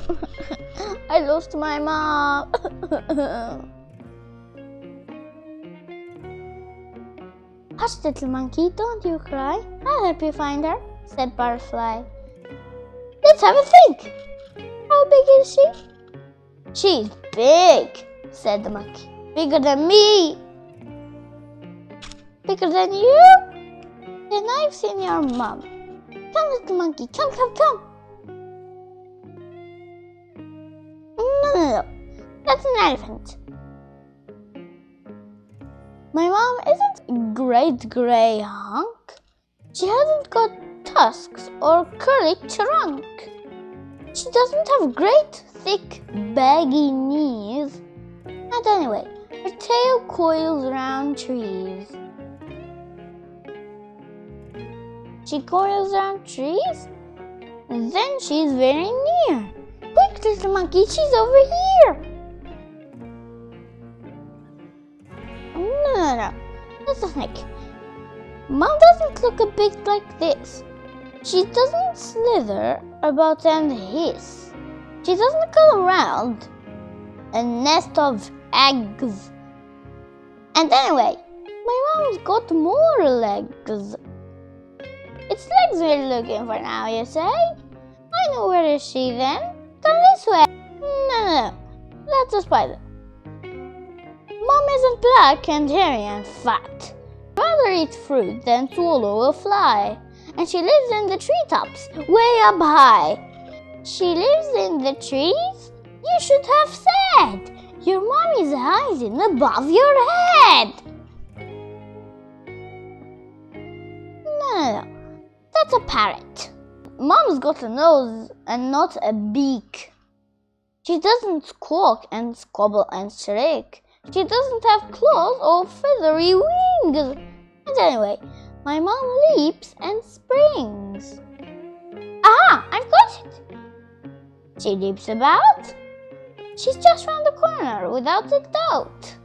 close lost my mom. Hush, little monkey, don't you cry. I'll help you find her, said Butterfly. Let's have a think. How big is she? She's big, said the monkey. Bigger than me. Bigger than you? Then I've seen your mom. Come, little monkey, come, come, come. That's an elephant. My mom isn't a great grey hunk. She hasn't got tusks or curly trunk. She doesn't have great, thick, baggy knees. And anyway, her tail coils around trees. She coils around trees? Then she's very near. Quick, little monkey, she's over here. No, no, no. That's a snake. Mom doesn't look a bit like this. She doesn't slither about and hiss. She doesn't go around a nest of eggs. And anyway, my mom's got more legs. It's legs we're looking for now, you say? I know where is she then? Come this way. No, no, no. That's a spider. Mom isn't black and hairy and fat. Rather eat fruit than swallow a fly. And she lives in the treetops, way up high. She lives in the trees? You should have said. Your mommy's hiding above your head. No. That's a parrot. Mom's got a nose and not a beak. She doesn't squawk and squabble and shriek. She doesn't have claws or feathery wings. And anyway, my mom leaps and springs. Aha! I've got it! She leaps about. She's just round the corner, without a doubt.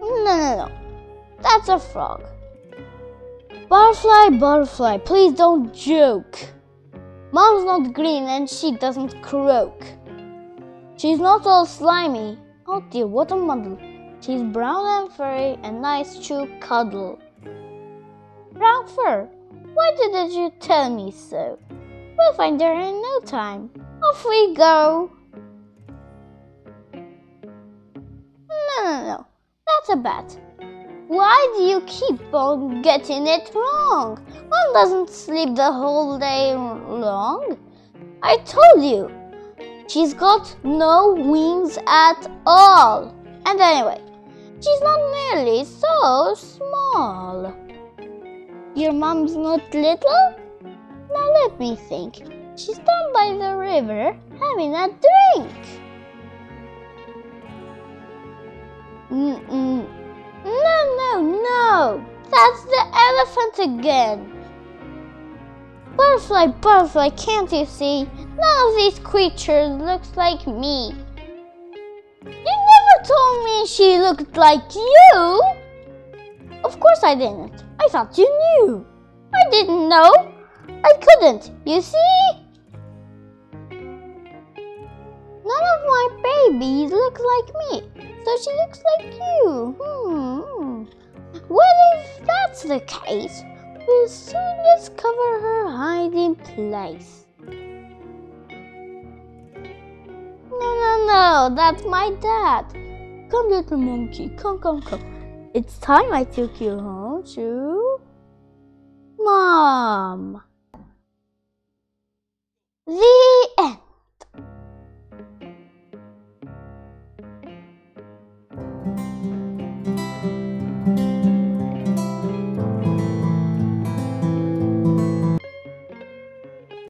No, no, no. That's a frog. Butterfly, butterfly, please don't joke. Mom's not green and she doesn't croak. She's not all slimy. Oh dear, what a muddle. She's brown and furry and nice to cuddle. Brown fur, why didn't you tell me so? We'll find her in no time. Off we go. No, no, no. That's a bat. Why do you keep on getting it wrong? One doesn't sleep the whole day long. I told you. She's got no wings at all. And anyway, she's not nearly so small. Your mom's not little? Now let me think. She's down by the river having a drink. No, no! That's the elephant again! Butterfly, butterfly, can't you see? None of these creatures looks like me. You never told me she looked like you! Of course I didn't. I thought you knew. I didn't know. I couldn't, you see? None of my babies look like me, so she looks like you. Hmm. That's the case, we'll soon discover her hiding place. No, no, no, that's my dad. Come, little monkey, come, come, come. It's time I took you home to Mom. The.